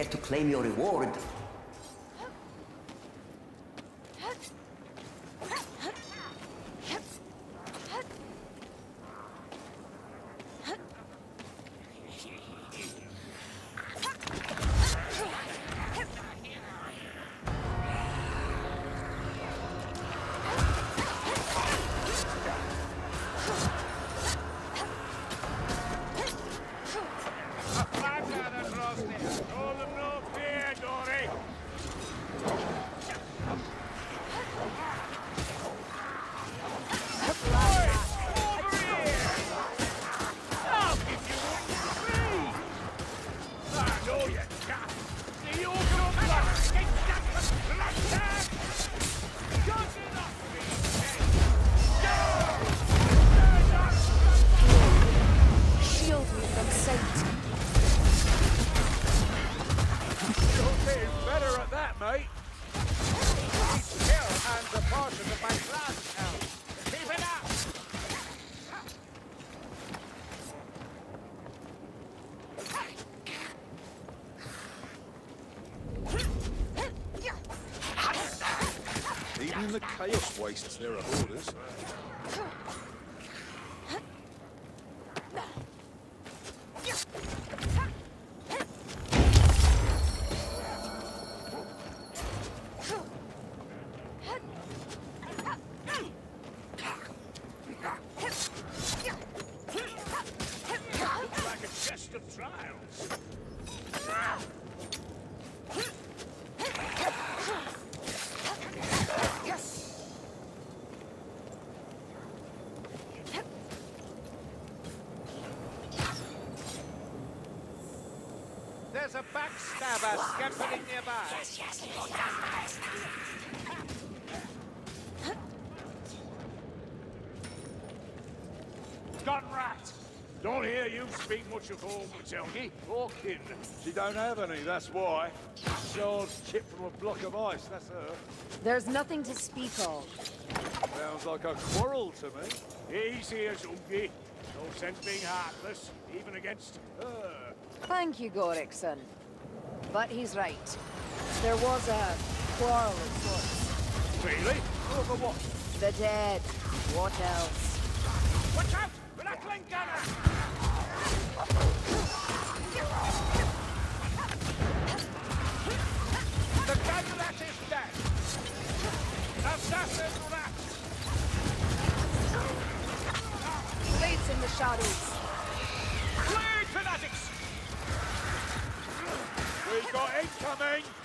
forget to claim your reward. Wastes, there are orders. Like a chest of trials. There's a backstabber scampering nearby. Gun rat! Don't hear you speak much of home, Matilda, or kin. She don't have any, that's why. Swords chipped from a block of ice, that's her. There's nothing to speak of. Sounds like a quarrel to me. Easy as Ungi. No sense being heartless, even against her. Thank you, Goreksson. But he's right. There was a quarrel of sorts. Really? Over what? The dead. What else? Watch out! Ratling gunner! The gun rat is dead! Assassin rat! Blades in the shadows. We've got incoming!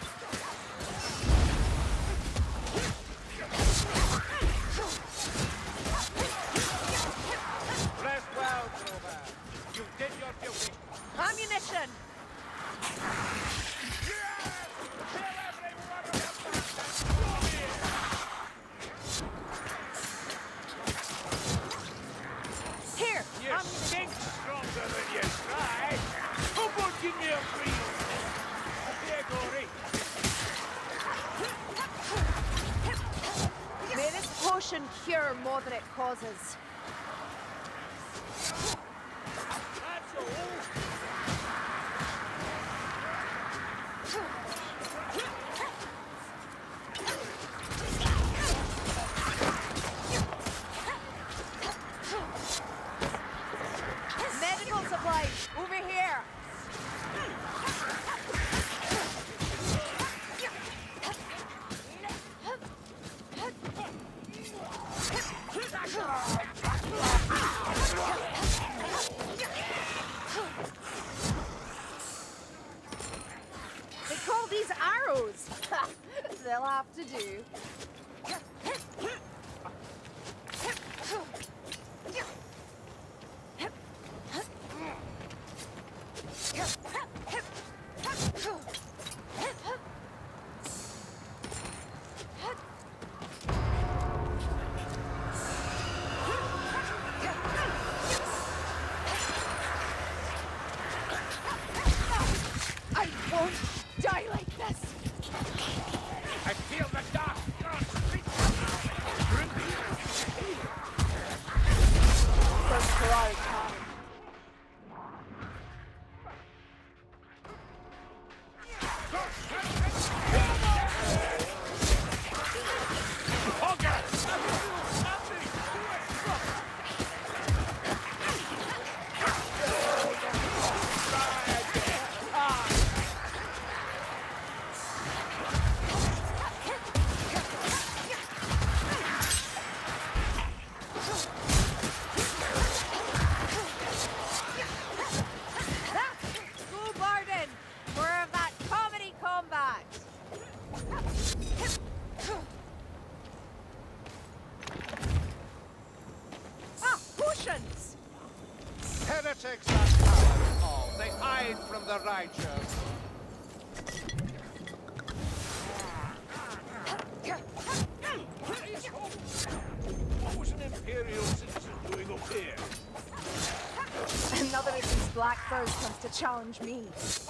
To challenge me.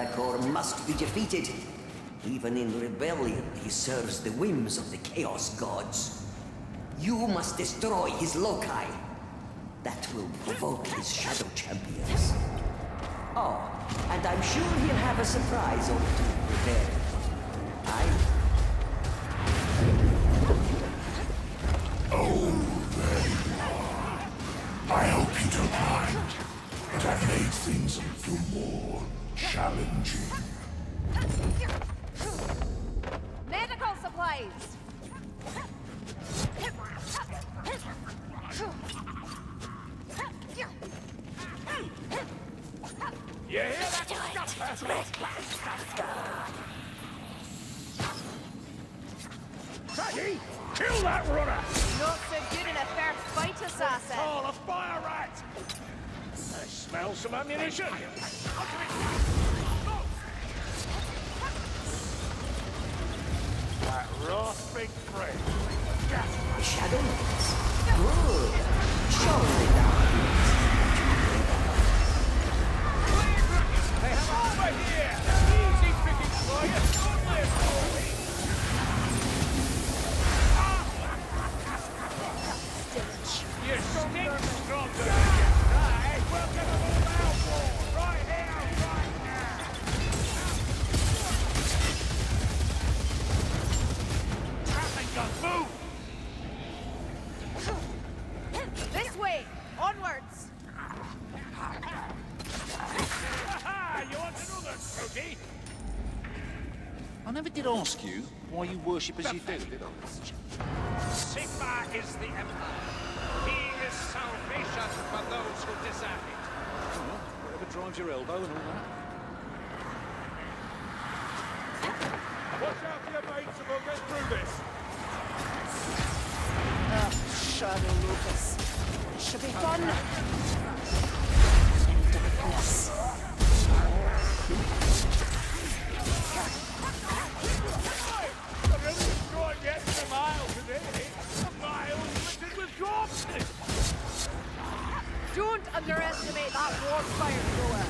Be'lakor must be defeated. Even in rebellion, he serves the whims of the Chaos Gods. You must destroy his loci. That will provoke his Shadow Champions. Oh, and I'm sure he'll have a surprise or two prepared. Never did ask you why you worship as you do, did I? Sigmar is the Empire. He is salvation for those who desert it. Whatever drives your elbow and all that. Watch out for your mates and we'll get through this! Ah, Shadow Lucas. Should be fun. And darkness. Underestimate that war fire thrower.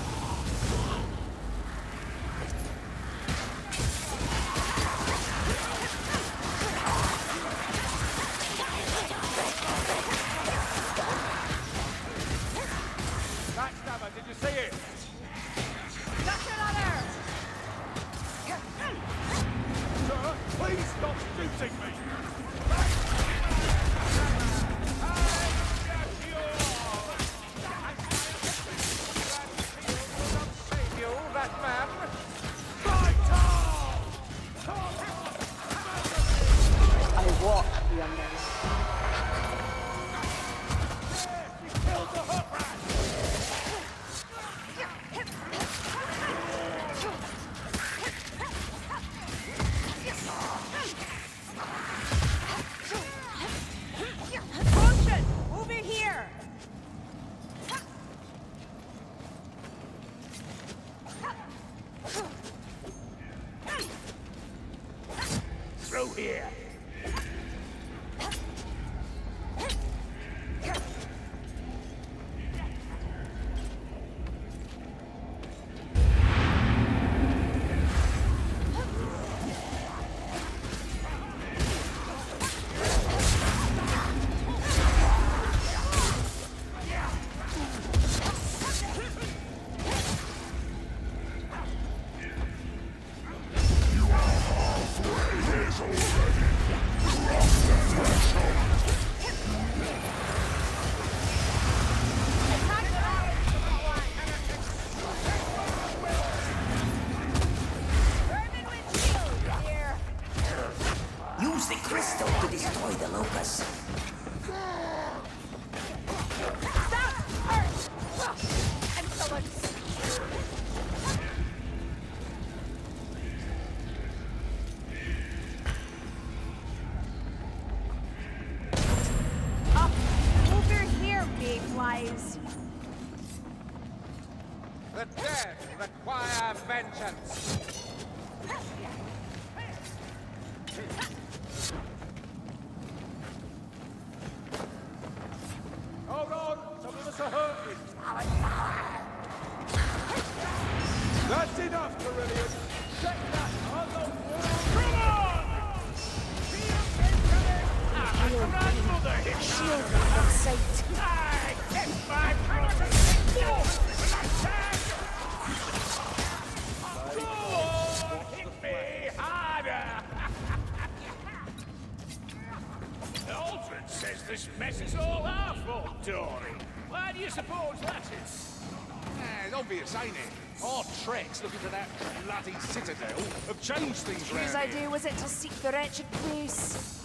ain't it? Our treks looking for that bloody citadel have changed things round Whose idea was it to seek the wretched place?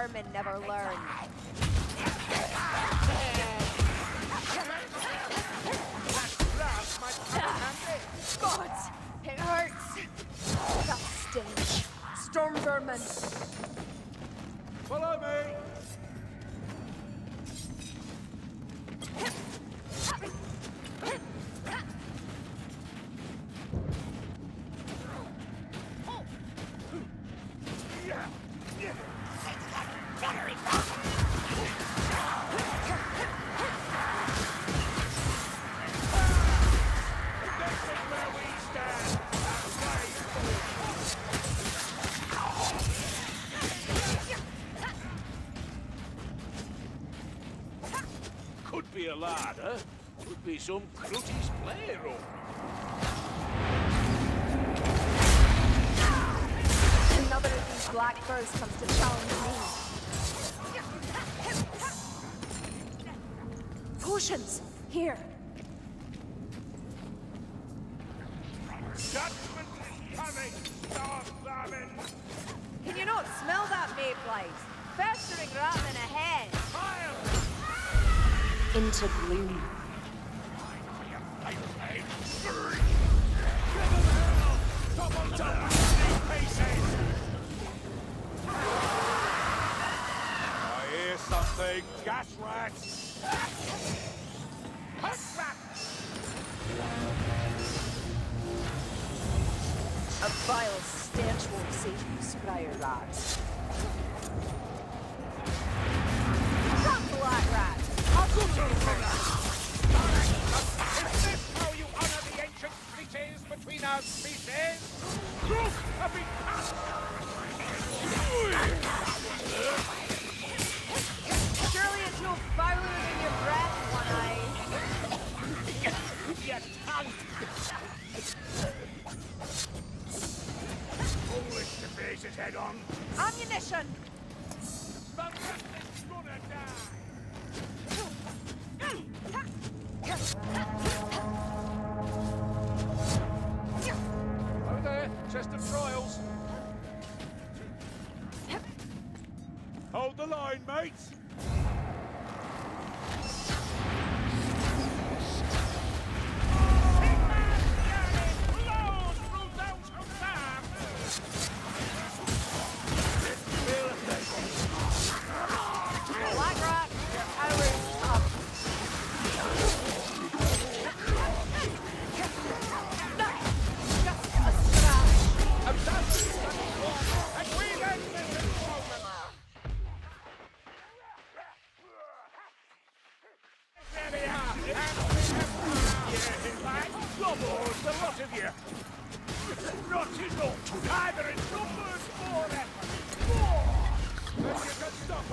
Carmen never learned. some Crutis player. Another of these black birds comes to challenge me. Potions! Here! Judgment is coming, Star Can you not smell that mayflies? Festering rather than a! Into gloom. Rats! A vile stench won't save you, Spryer rats. Thanks a lot! I'll come to you between our species? Group have been cut. Surely it's no fouler than your breath, one eye. Your tongue. Always to face it head on. Ammunition. Mates.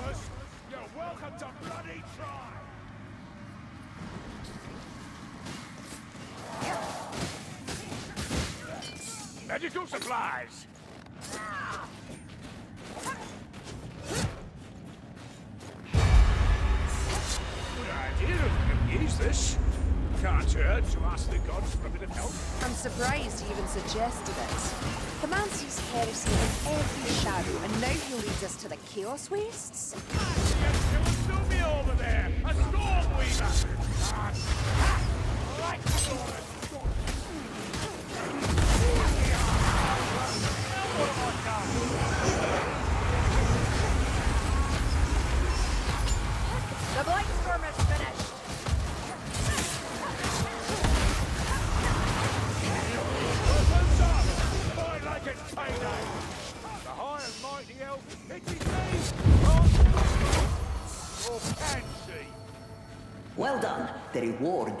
Us, you're welcome to bloody try! Medical supplies! Good idea can use this. Can't hurt to ask the gods for a bit of help. I'm surprised he even suggested it. The man sees heresy in every shadow, and now he leads us to the Chaos Wastes? Yes, there was Sylvia over there, a storm weaver. Ah, Right,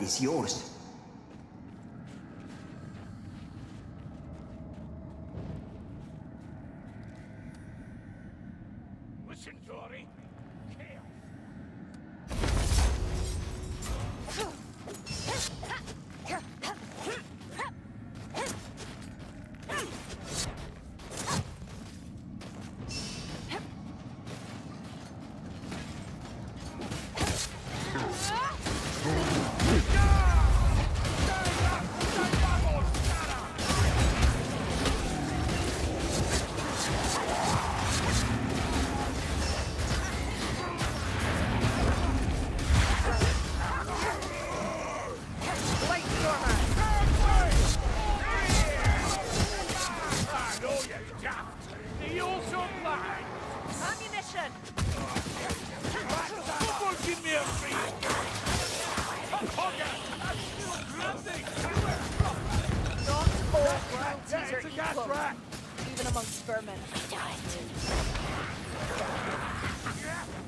is yours. Equal, even amongst vermin.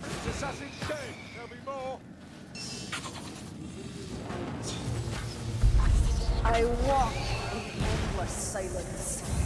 It's Assassin's Creed! There'll be more! I walk in endless silence.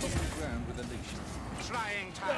Common ground with a leash. Trying time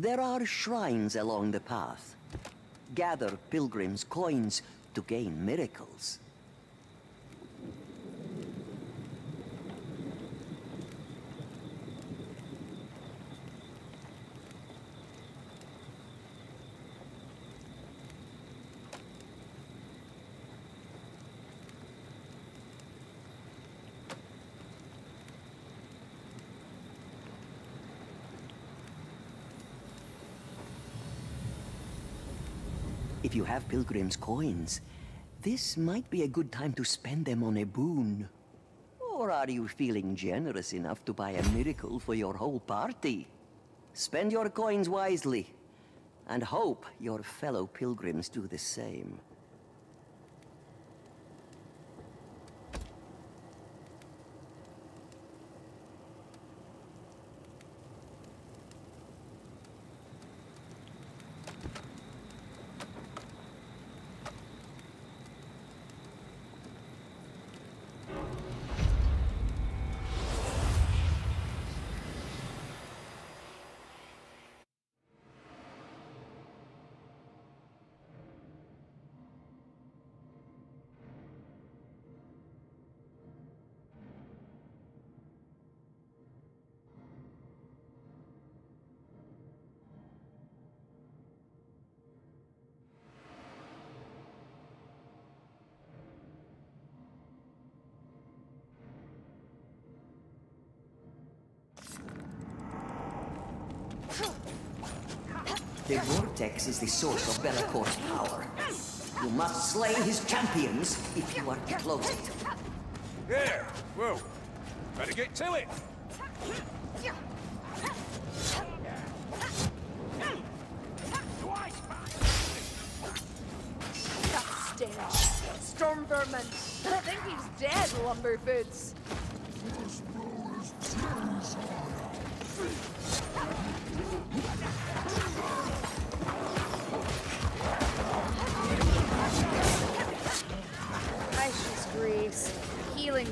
There are shrines along the path. Gather pilgrims' coins to gain miracles. If you have pilgrims' coins, this might be a good time to spend them on a boon. Or are you feeling generous enough to buy a miracle for your whole party? Spend your coins wisely, and hope your fellow pilgrims do the same. The Vortex is the source of Be'lakor's power. You must slay his champions if you are to close it. There. Well, better get to it. That stench. Storm vermin. I think he's dead, Lumberboots.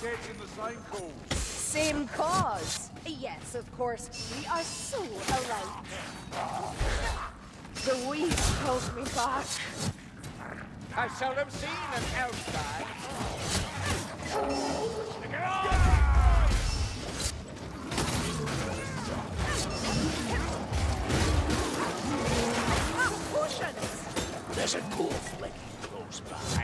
We in the same cause. Same cause. Yes, of course. We are so alike. The weed pulls me back. I've seldom seen an elf die. Potions! There's a cool flick close by.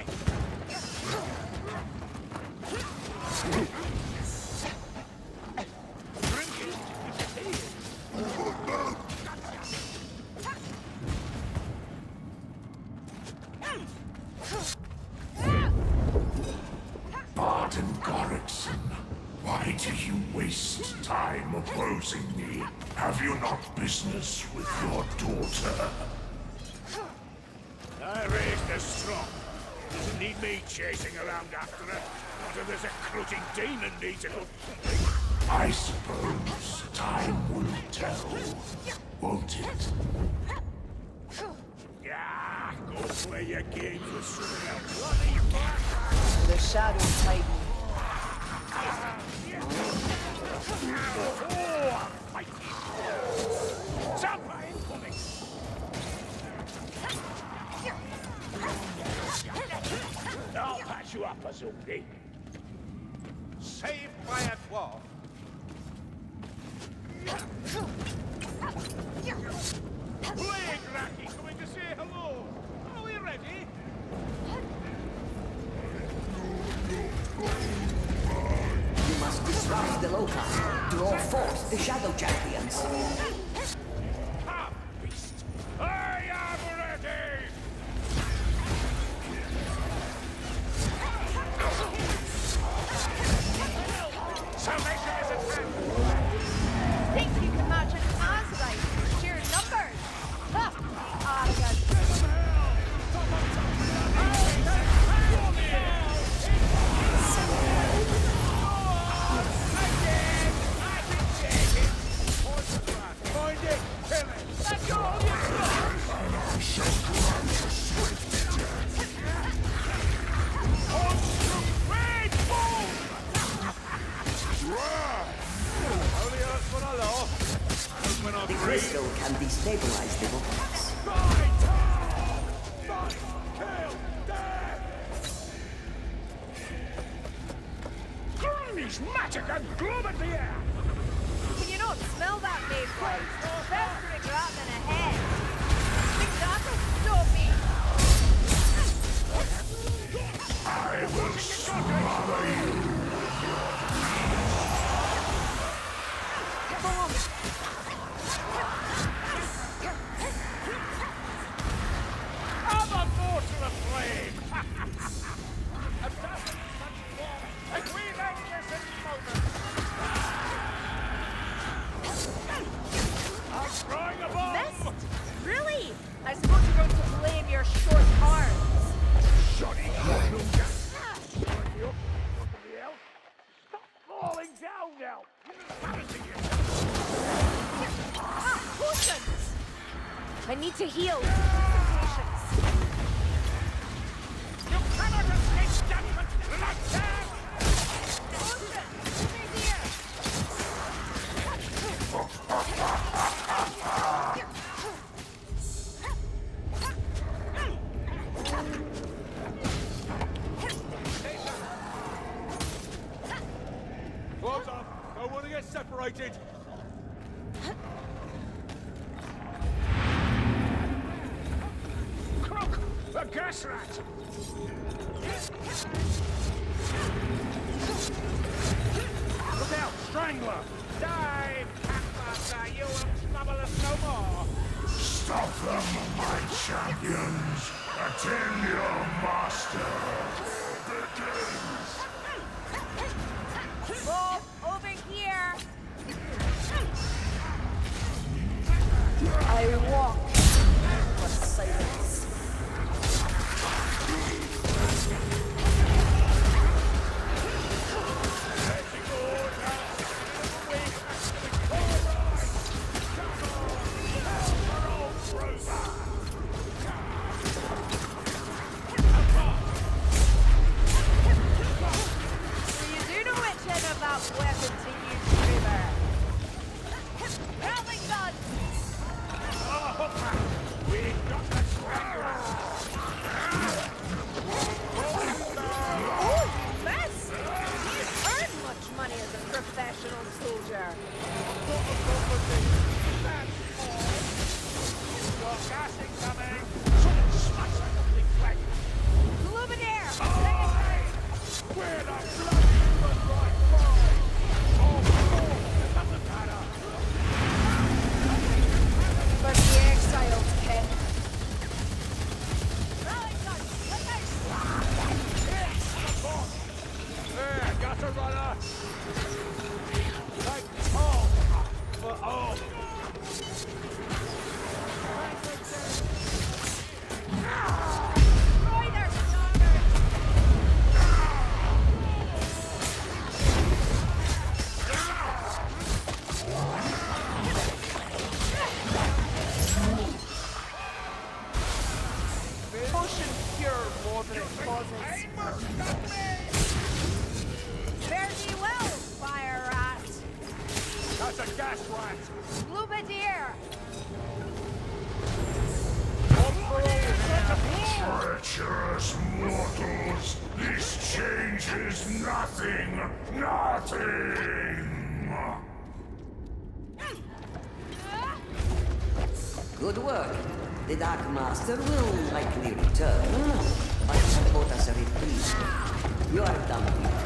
Go play your games with someone else. Bloody the Shadow Titan. I'll patch you up, Azuki. Saved by a dwarf. Blade Rocky! the Shadow Champions. to heal. Catbutler! You will trouble us no more! Stop them, my champions! Attend your master! Over here! I walk gas rats! Bluebedier! Treacherous mortals! This changes nothing! Nothing! Good work. The Dark Master will likely return. I support us a reprieve. You are done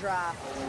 draft.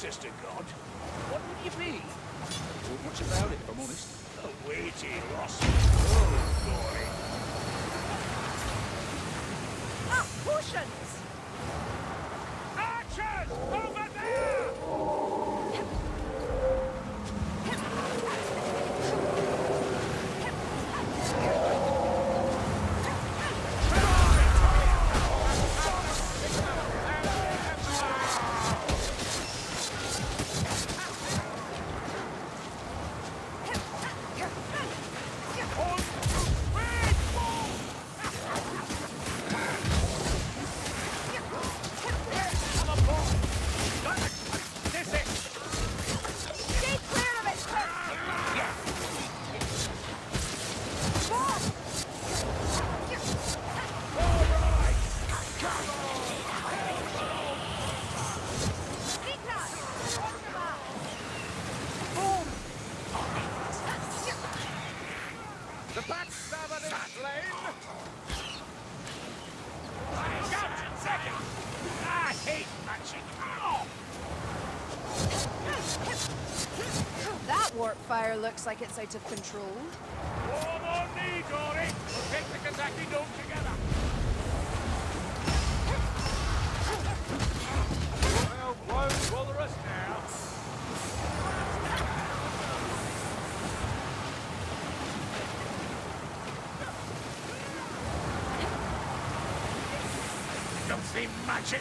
Sister God? What would you be? Don't much about it, if I'm honest. A weighty loss Oh glory. Ah, potions! looks like it's out of control. Warm on me, Dory! We'll take the Kazaki Dome together! Well, won't now. Don't see much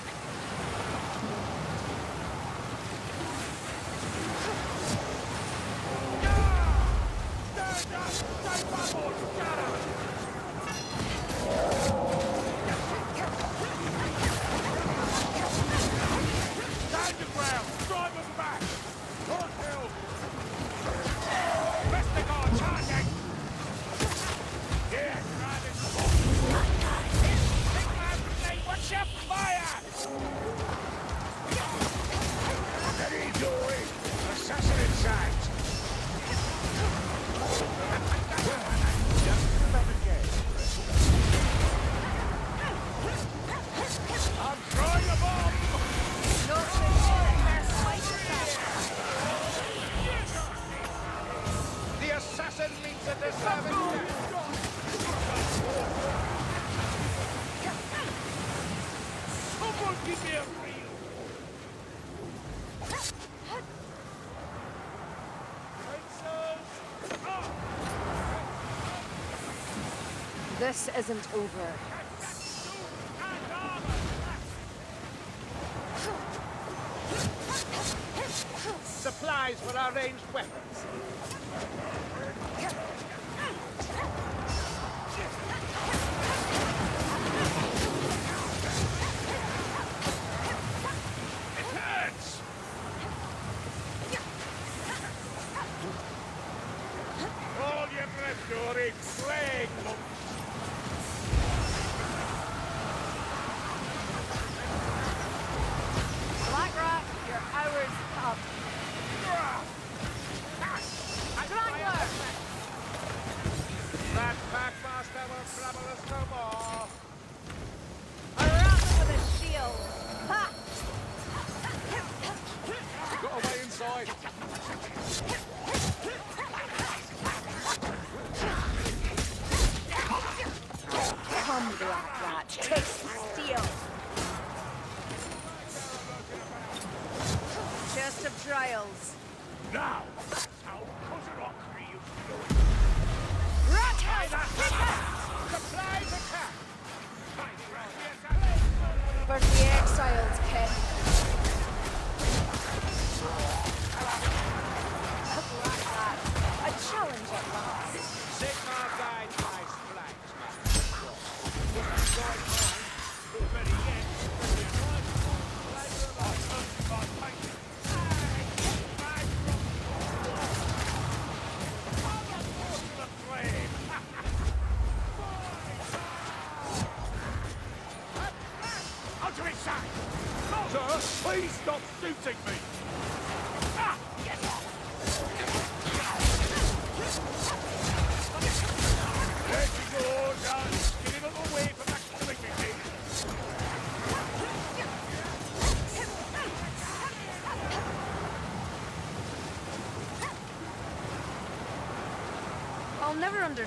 This isn't over.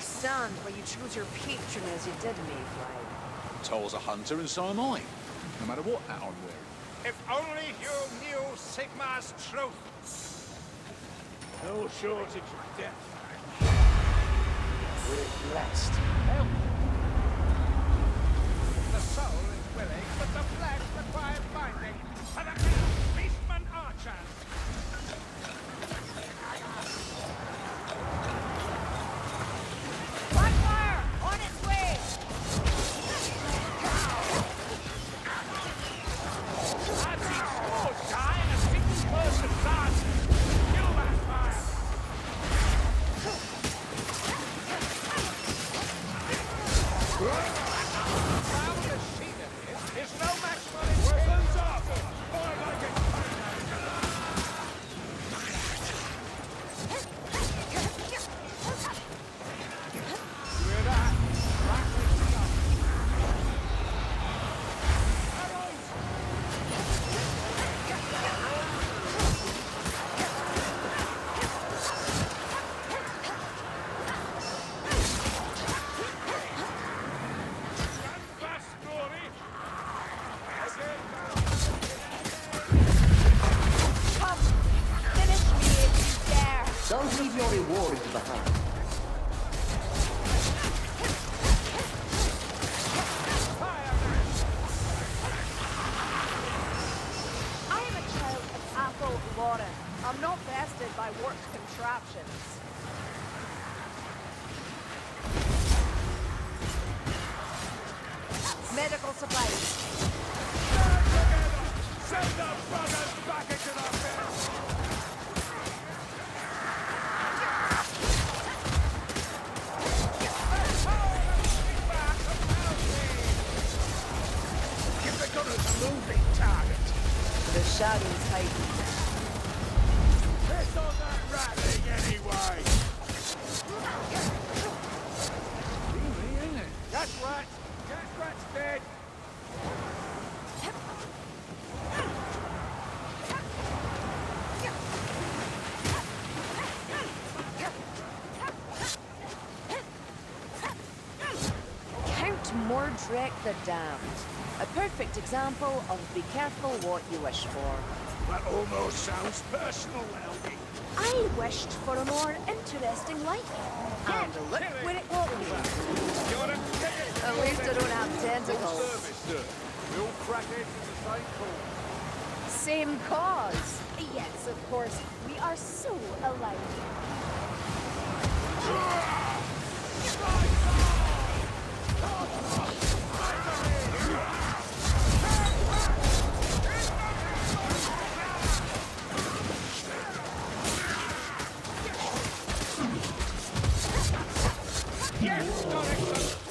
Understand why you chose your patron as you did, me, Mayfly. Taal's a hunter and so am I. No matter what hat I'm wearing. If only you knew Sigmar's truth. No shortage of death. We're blessed. Mordrek the Damned. A perfect example of be careful what you wish for. That almost sounds personal, Elgi. I wished for a more interesting life. And look where it got me. You wanna it? At least I don't have tentacles. service. We all crack heads the. Same cause. Yes, of course. We are so alike. Yes, Dorrington!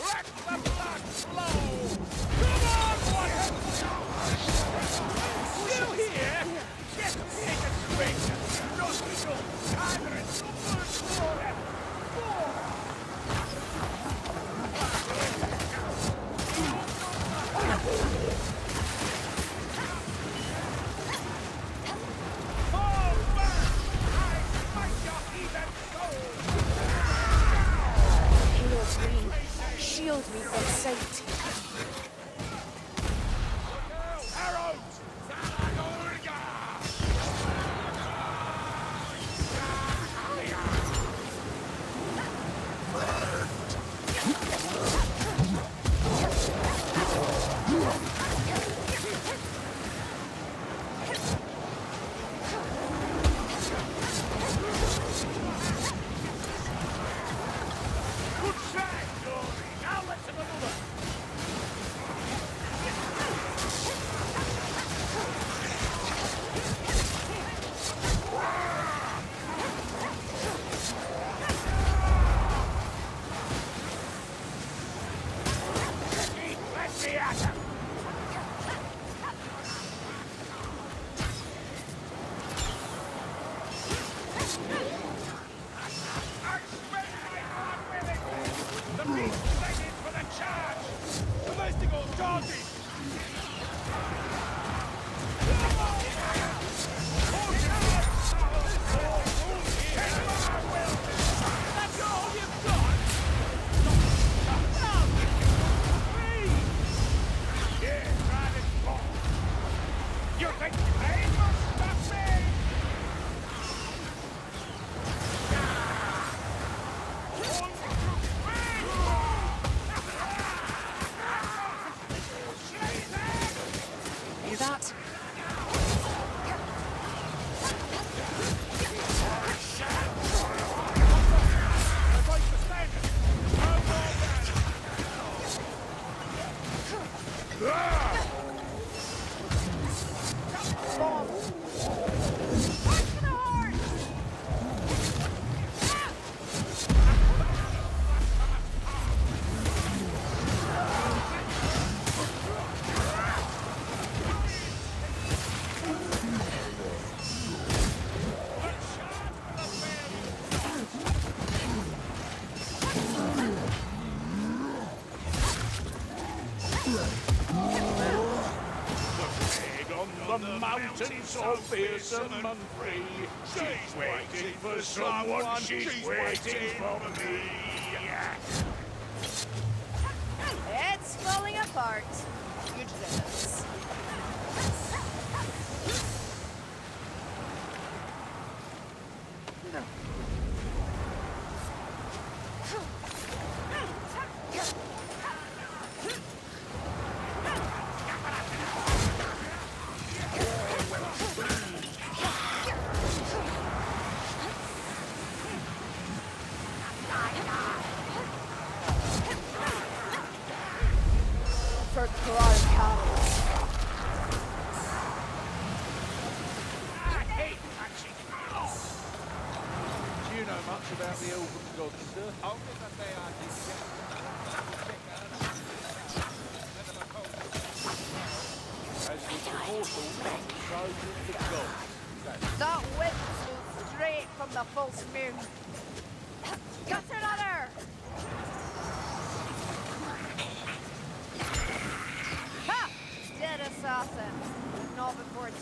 So fearsome and free. She's waiting for someone, she's waiting for me.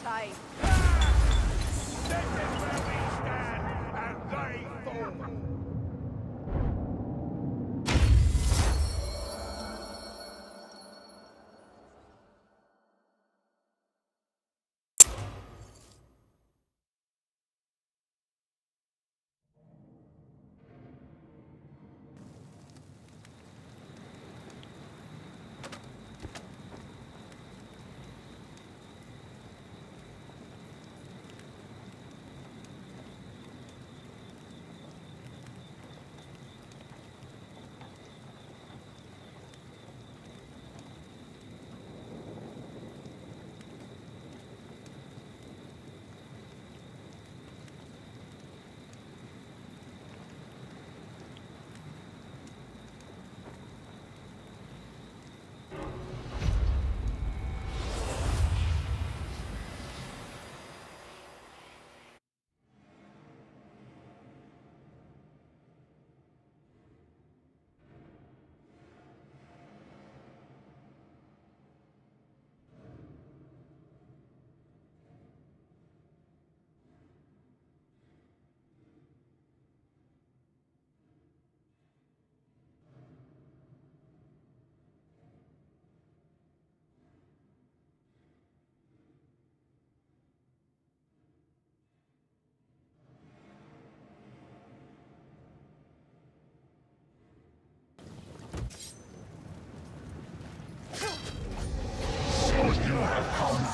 Not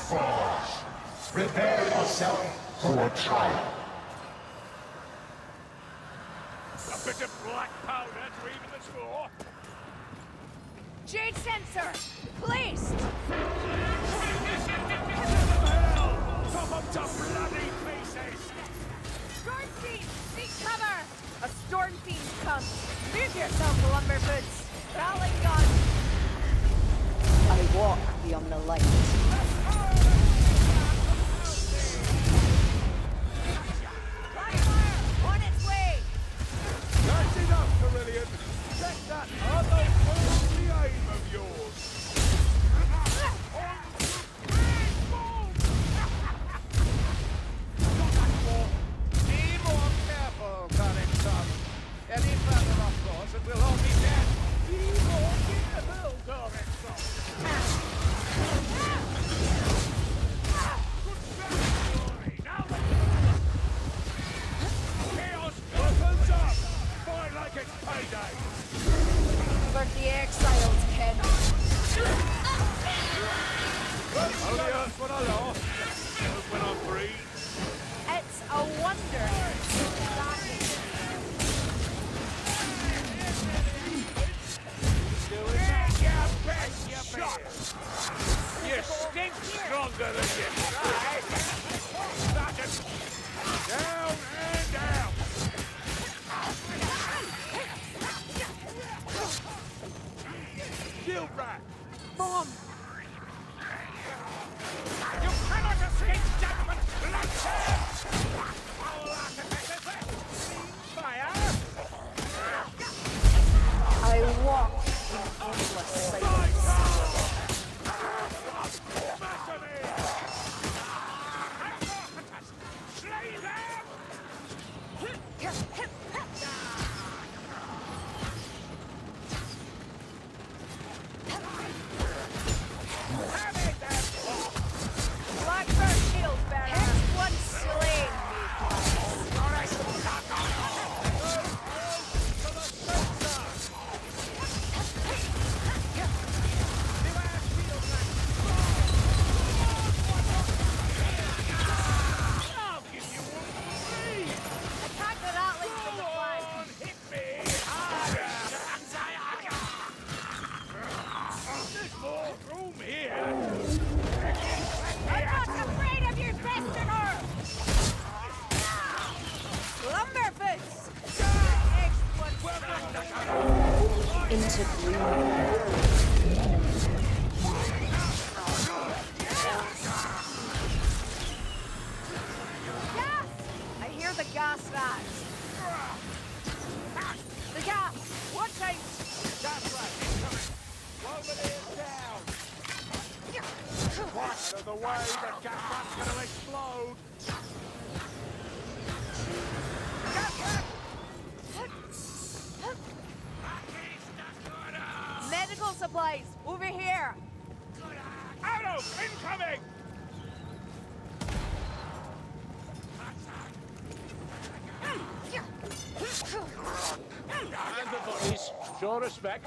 come. Prepare yourself for a trial. A bit of black powder to even the score. Jade sensor! Placed! Hell! Chop 'em to bloody pieces! Storm Fiend! Seek cover! A Storm Fiend comes! Move yourself, Lumberboots! Rallying gun! I walk beyond the light. Oh. respect.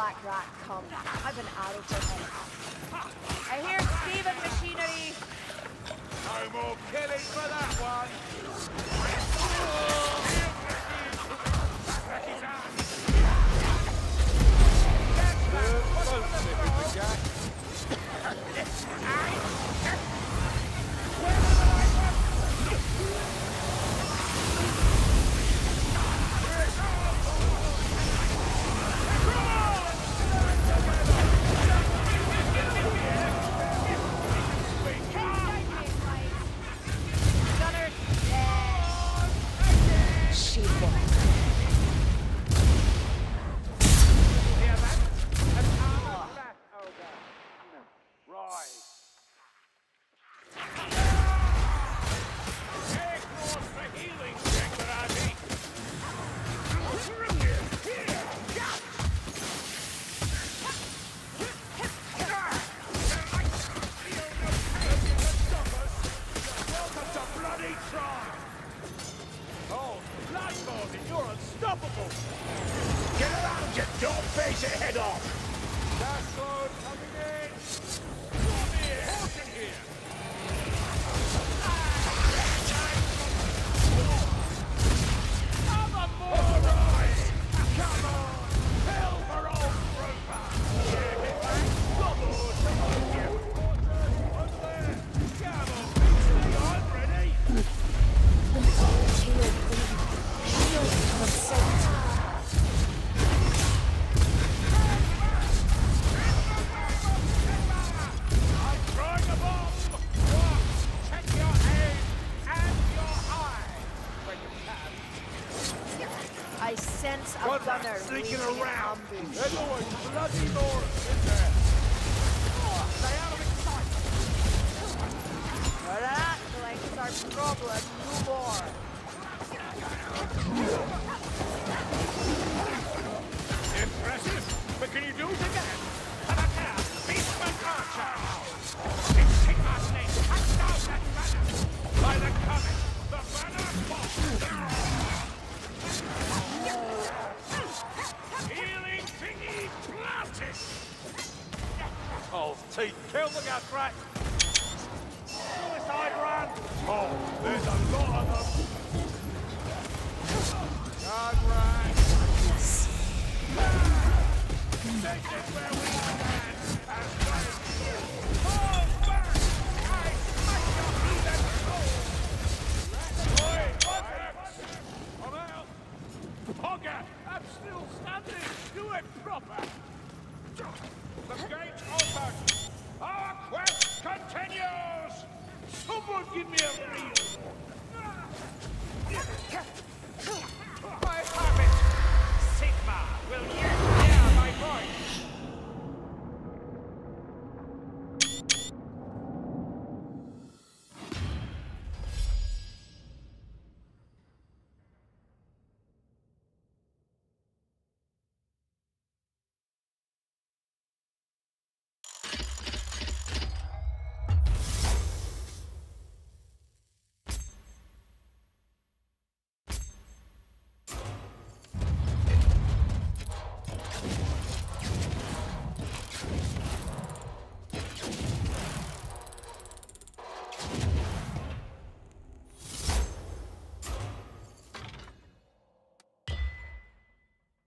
Black Rat come? I've been out of him. I hear Skaven machinery. No more killing for that one. Oh. What's gunner sneaking around. There's always bloody more in there. Oh, they are excited. Well, that our problem more. Impressive! What can you do to again? Shingy Blastus! Oh, teeth, kill the guy, crack! Suicide run! Oh, there's a lot of them! God run! Take it where we stand and try to kill! Fall! Do it proper. The gate's open. Our quest continues. Someone give me a reel.